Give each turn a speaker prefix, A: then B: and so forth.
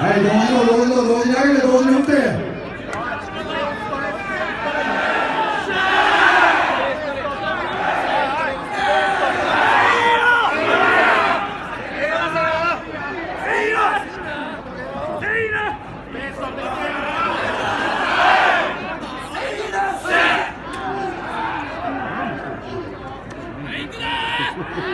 A: はい同